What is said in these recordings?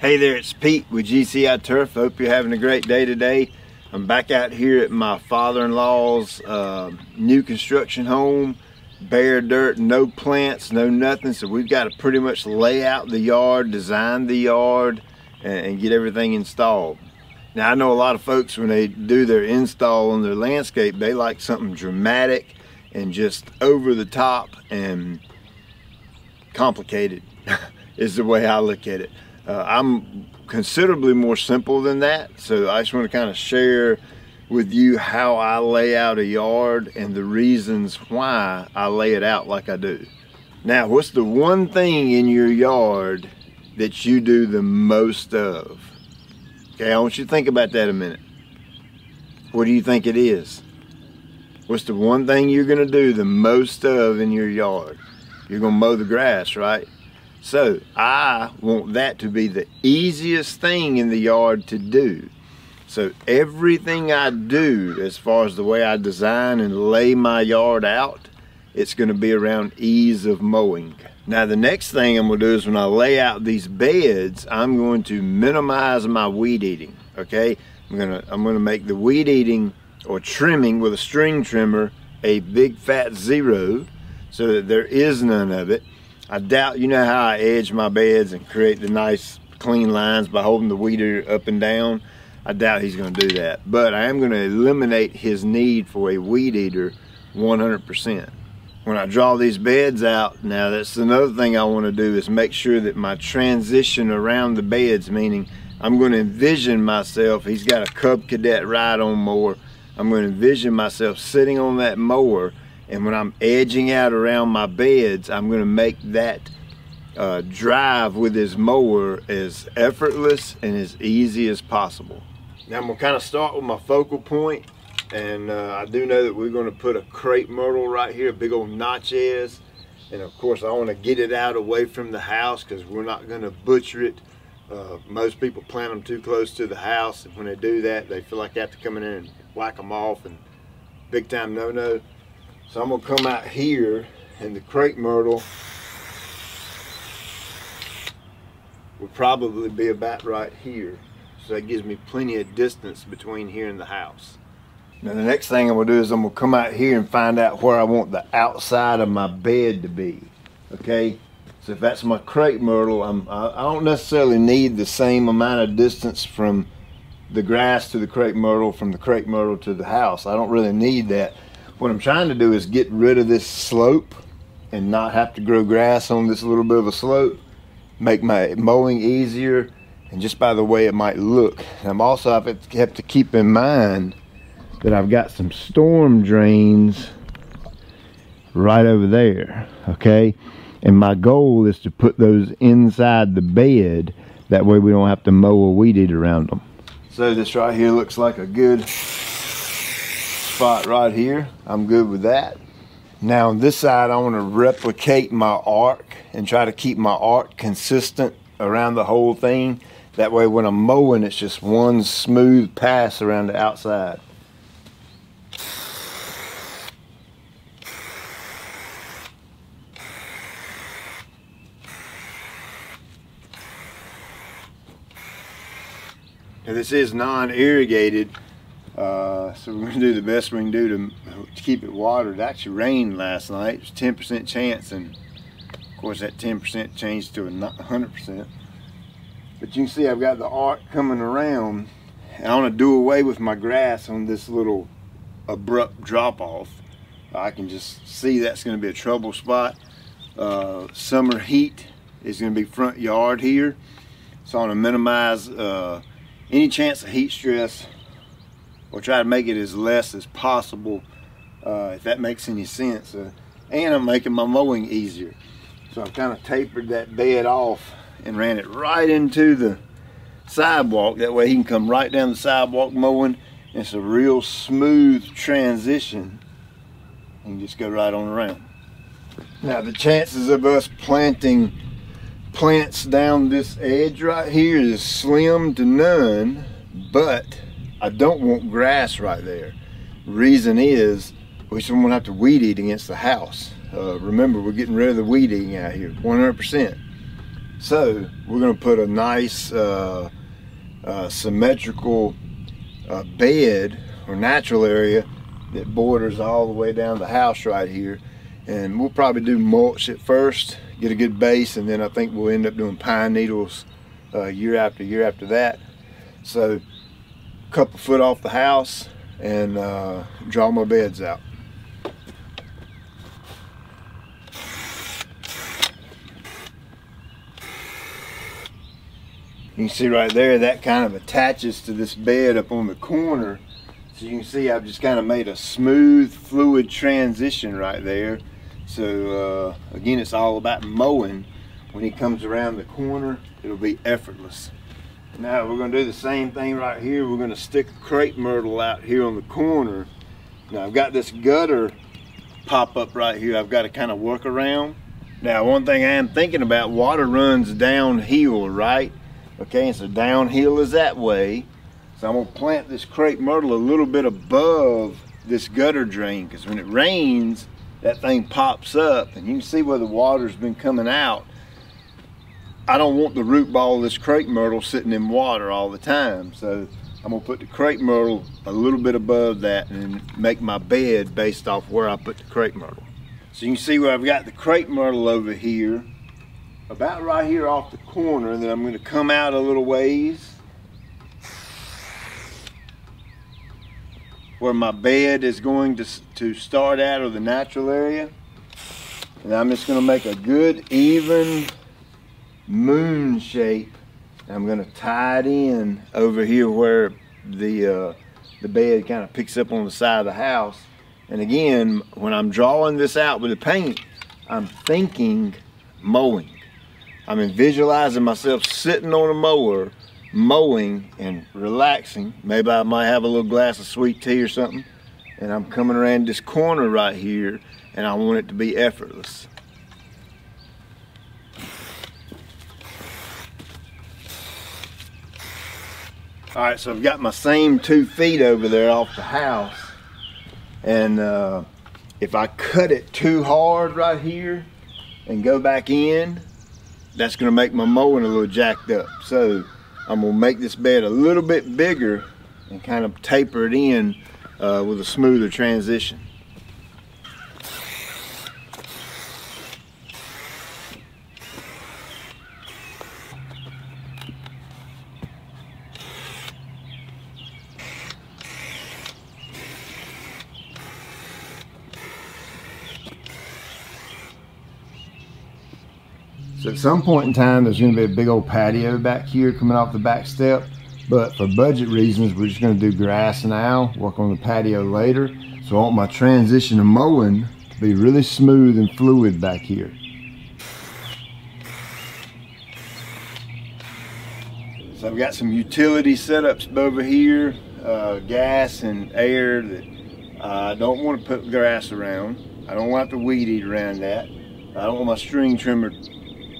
Hey there, it's Pete with GCI Turf. Hope you're having a great day today. I'm back out here at my father-in-law's uh, new construction home. Bare dirt, no plants, no nothing. So we've got to pretty much lay out the yard, design the yard, and, and get everything installed. Now I know a lot of folks when they do their install on their landscape, they like something dramatic and just over the top and complicated is the way I look at it. Uh, I'm considerably more simple than that. So I just want to kind of share with you how I lay out a yard and the reasons why I lay it out like I do. Now, what's the one thing in your yard that you do the most of? Okay, I want you to think about that a minute. What do you think it is? What's the one thing you're gonna do the most of in your yard? You're gonna mow the grass, right? So I want that to be the easiest thing in the yard to do. So everything I do as far as the way I design and lay my yard out, it's gonna be around ease of mowing. Now the next thing I'm gonna do is when I lay out these beds, I'm going to minimize my weed eating, okay? I'm gonna, I'm gonna make the weed eating or trimming with a string trimmer a big fat zero so that there is none of it. I doubt, you know how I edge my beds and create the nice clean lines by holding the weeder up and down? I doubt he's gonna do that. But I am gonna eliminate his need for a weed eater 100%. When I draw these beds out, now that's another thing I wanna do is make sure that my transition around the beds, meaning I'm gonna envision myself, he's got a Cub Cadet ride-on mower, I'm gonna envision myself sitting on that mower and when I'm edging out around my beds, I'm gonna make that uh, drive with this mower as effortless and as easy as possible. Now I'm gonna kind of start with my focal point and uh, I do know that we're gonna put a crepe myrtle right here, a big old Natchez. And of course I wanna get it out away from the house because we're not gonna butcher it. Uh, most people plant them too close to the house and when they do that they feel like they have to come in and whack them off and big time no-no. So I'm gonna come out here and the crepe myrtle will probably be about right here. So that gives me plenty of distance between here and the house. Now the next thing I'm gonna do is I'm gonna come out here and find out where I want the outside of my bed to be, okay? So if that's my crepe myrtle, I'm, I, I don't necessarily need the same amount of distance from the grass to the crepe myrtle, from the crepe myrtle to the house. I don't really need that. What I'm trying to do is get rid of this slope and not have to grow grass on this little bit of a slope, make my mowing easier, and just by the way it might look. And I'm also have to keep in mind that I've got some storm drains right over there, okay? And my goal is to put those inside the bed, that way we don't have to mow or weed around them. So this right here looks like a good spot right here. I'm good with that. Now on this side, I want to replicate my arc and try to keep my arc consistent around the whole thing. That way when I'm mowing, it's just one smooth pass around the outside. Now this is non-irrigated, uh, so we're gonna do the best we can do to, to keep it watered. It actually rained last night. It was 10% chance and of course that 10% changed to a 100%. But you can see I've got the arc coming around and I wanna do away with my grass on this little abrupt drop off. I can just see that's gonna be a trouble spot. Uh, summer heat is gonna be front yard here. So I wanna minimize uh, any chance of heat stress or try to make it as less as possible uh, if that makes any sense uh, and I'm making my mowing easier. So I've kind of tapered that bed off and ran it right into the sidewalk. That way he can come right down the sidewalk mowing. And it's a real smooth transition. And just go right on around. Now the chances of us planting plants down this edge right here is slim to none but I don't want grass right there. Reason is, we just won't have to weed eat against the house. Uh, remember, we're getting rid of the weed eating out here, 100%. So we're gonna put a nice uh, uh, symmetrical uh, bed or natural area that borders all the way down the house right here. And we'll probably do mulch at first, get a good base, and then I think we'll end up doing pine needles uh, year after year after that. So a couple foot off the house and uh, draw my beds out. You can see right there that kind of attaches to this bed up on the corner. So you can see I've just kind of made a smooth fluid transition right there. So uh, again, it's all about mowing. When he comes around the corner, it'll be effortless. Now we're gonna do the same thing right here. We're gonna stick a crepe myrtle out here on the corner. Now I've got this gutter pop up right here. I've got to kind of work around. Now one thing I am thinking about, water runs downhill, right? Okay, and so downhill is that way. So I'm gonna plant this crepe myrtle a little bit above this gutter drain because when it rains, that thing pops up and you can see where the water's been coming out. I don't want the root ball of this crepe myrtle sitting in water all the time. So I'm gonna put the crepe myrtle a little bit above that and make my bed based off where I put the crepe myrtle. So you can see where I've got the crepe myrtle over here about right here off the corner then I'm going to come out a little ways where my bed is going to, to start out of the natural area and I'm just going to make a good even moon shape I'm going to tie it in over here where the uh, the bed kind of picks up on the side of the house and again when I'm drawing this out with the paint I'm thinking mowing I mean, visualizing myself sitting on a mower, mowing and relaxing. Maybe I might have a little glass of sweet tea or something. And I'm coming around this corner right here and I want it to be effortless. All right, so I've got my same two feet over there off the house. And uh, if I cut it too hard right here and go back in, that's gonna make my mowing a little jacked up. So I'm gonna make this bed a little bit bigger and kind of taper it in uh, with a smoother transition. So at some point in time, there's gonna be a big old patio back here coming off the back step. But for budget reasons, we're just gonna do grass now, work on the patio later. So I want my transition to mowing to be really smooth and fluid back here. So I've got some utility setups over here, uh, gas and air that I don't want to put grass around. I don't want the weed eat around that. I don't want my string trimmer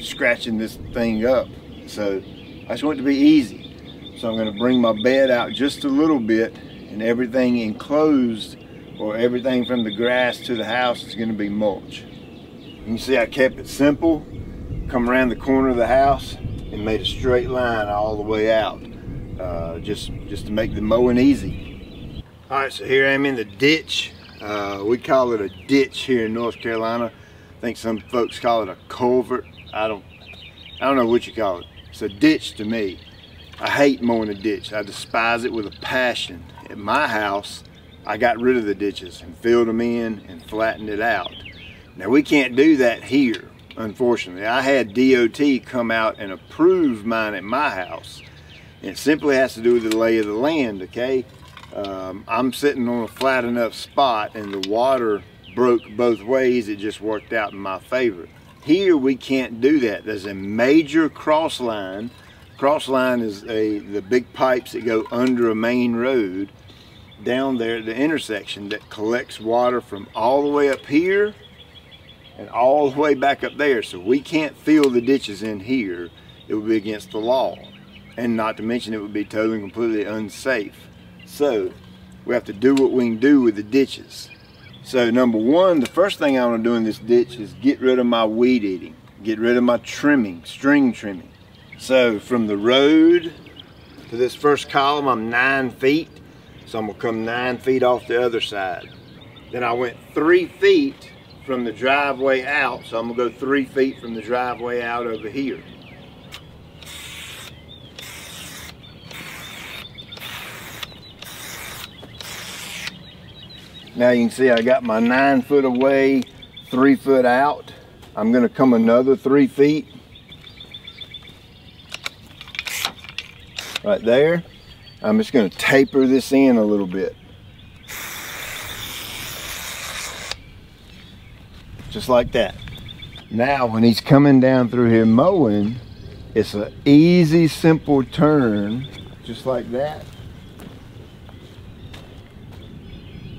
scratching this thing up. So I just want it to be easy. So I'm gonna bring my bed out just a little bit and everything enclosed or everything from the grass to the house is gonna be mulch. You can see I kept it simple, come around the corner of the house and made a straight line all the way out. Uh, just, just to make the mowing easy. All right, so here I am in the ditch. Uh, we call it a ditch here in North Carolina. I think some folks call it a culvert. I don't, I don't know what you call it. It's a ditch to me. I hate mowing a ditch. I despise it with a passion. At my house, I got rid of the ditches and filled them in and flattened it out. Now we can't do that here, unfortunately. I had DOT come out and approve mine at my house. It simply has to do with the lay of the land, okay? Um, I'm sitting on a flat enough spot and the water broke both ways. It just worked out in my favor. Here we can't do that. There's a major cross line. Cross line is a the big pipes that go under a main road down there at the intersection that collects water from all the way up here and all the way back up there. So we can't fill the ditches in here. It would be against the law. And not to mention it would be totally completely unsafe. So we have to do what we can do with the ditches. So number one, the first thing I want to do in this ditch is get rid of my weed eating. get rid of my trimming, string trimming. So from the road to this first column, I'm nine feet. So I'm gonna come nine feet off the other side. Then I went three feet from the driveway out. So I'm gonna go three feet from the driveway out over here. Now you can see I got my nine foot away, three foot out. I'm gonna come another three feet. Right there. I'm just gonna taper this in a little bit. Just like that. Now when he's coming down through here mowing, it's an easy, simple turn, just like that.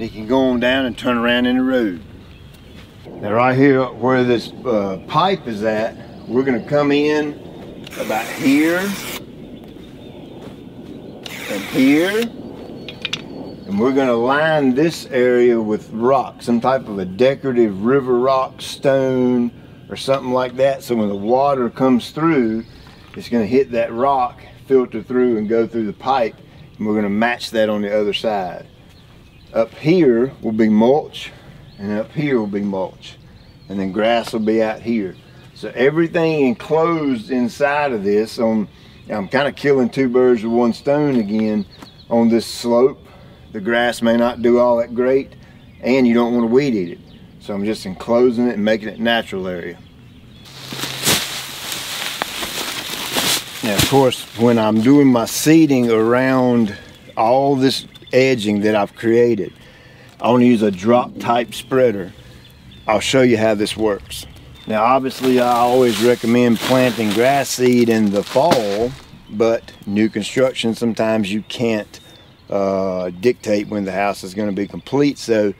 He can go on down and turn around in the road. Now right here where this uh, pipe is at, we're gonna come in about here and here and we're gonna line this area with rock, some type of a decorative river rock, stone, or something like that. So when the water comes through, it's gonna hit that rock, filter through and go through the pipe, and we're gonna match that on the other side. Up here will be mulch and up here will be mulch. And then grass will be out here. So everything enclosed inside of this on, I'm kind of killing two birds with one stone again on this slope. The grass may not do all that great and you don't want to weed eat it. So I'm just enclosing it and making it natural area. Now of course when I'm doing my seeding around all this edging that I've created. I want to use a drop type spreader. I'll show you how this works. Now obviously I always recommend planting grass seed in the fall, but new construction sometimes you can't uh, dictate when the house is going to be complete. So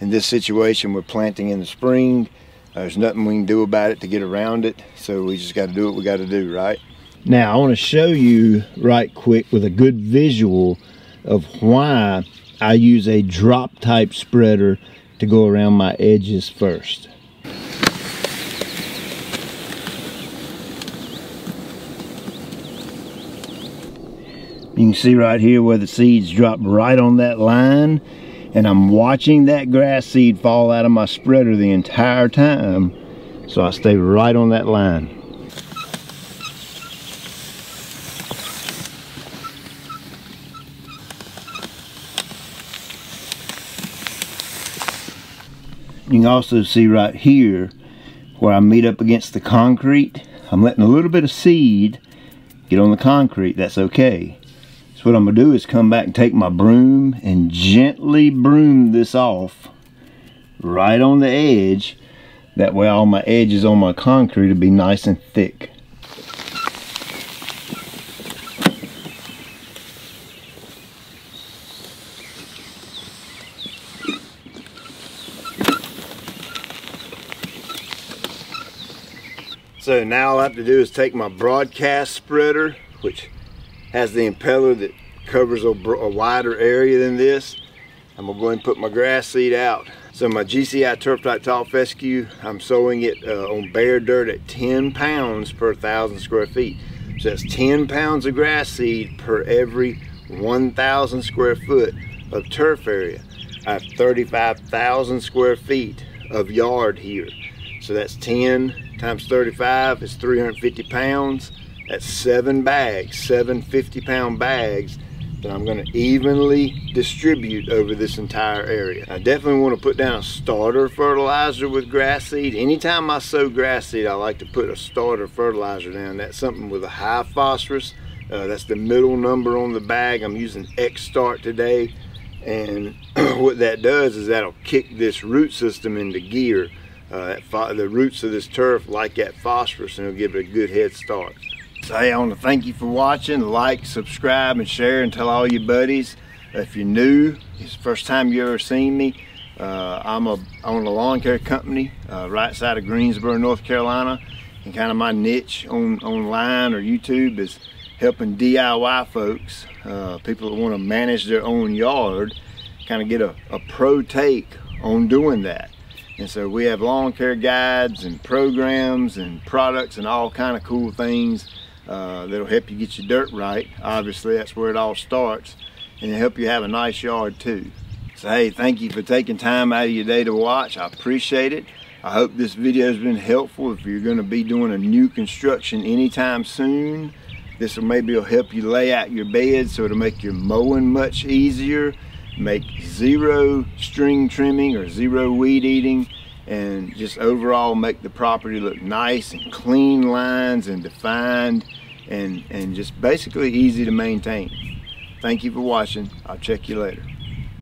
in this situation we're planting in the spring. There's nothing we can do about it to get around it. So we just got to do what we got to do, right? Now I want to show you right quick with a good visual of why I use a drop type spreader to go around my edges first. You can see right here where the seeds drop right on that line and I'm watching that grass seed fall out of my spreader the entire time so I stay right on that line. You can also see right here where I meet up against the concrete. I'm letting a little bit of seed get on the concrete. That's okay. So what I'm going to do is come back and take my broom and gently broom this off right on the edge. That way all my edges on my concrete will be nice and thick. So now all I have to do is take my broadcast spreader, which has the impeller that covers a, a wider area than this. I'm gonna go ahead and put my grass seed out. So my GCI Turf Type Tall Fescue, I'm sowing it uh, on bare dirt at 10 pounds per thousand square feet. So that's 10 pounds of grass seed per every 1,000 square foot of turf area. I have 35,000 square feet of yard here. So that's 10 times 35 is 350 pounds. That's seven bags, seven 50 pound bags that I'm gonna evenly distribute over this entire area. I definitely wanna put down a starter fertilizer with grass seed. Anytime I sow grass seed, I like to put a starter fertilizer down. That's something with a high phosphorus. Uh, that's the middle number on the bag. I'm using X-Start today. And what that does is that'll kick this root system into gear uh, the roots of this turf like that phosphorus and it'll give it a good head start. So hey, I want to thank you for watching. Like, subscribe, and share, and tell all your buddies. If you're new, it's the first time you ever seen me. Uh, I'm a own a lawn care company uh, right side of Greensboro, North Carolina, and kind of my niche on online or YouTube is helping DIY folks, uh, people that want to manage their own yard, kind of get a, a pro take on doing that. And so we have lawn care guides and programs and products and all kind of cool things uh, that'll help you get your dirt right. Obviously, that's where it all starts. And it'll help you have a nice yard too. So hey, thank you for taking time out of your day to watch. I appreciate it. I hope this video has been helpful. If you're gonna be doing a new construction anytime soon, this will maybe will help you lay out your bed so it'll make your mowing much easier, make zero string trimming or zero weed eating, and just overall make the property look nice and clean lines and defined and, and just basically easy to maintain. Thank you for watching. I'll check you later.